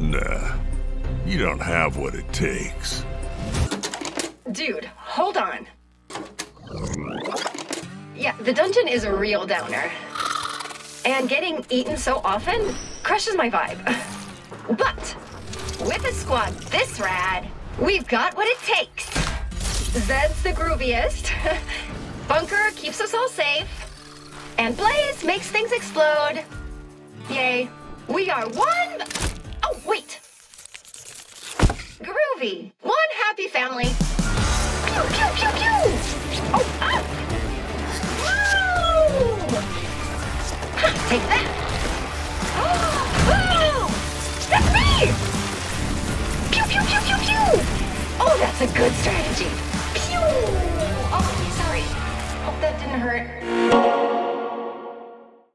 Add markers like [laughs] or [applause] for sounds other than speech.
Nah, you don't have what it takes. Dude, hold on. Yeah, the dungeon is a real downer. And getting eaten so often crushes my vibe. [laughs] But with a squad this rad, we've got what it takes. Zed's the grooviest. [laughs] Bunker keeps us all safe. And Blaze makes things explode. Yay. We are one. Oh, wait. Groovy. One happy family. Pew, pew, pew, pew. Oh, ah. Woo! Ha, take that. Oh, that's me. Pew, pew, pew, pew, pew. Oh, that's a good strategy. Pew. Oh, sorry. Hope that didn't hurt.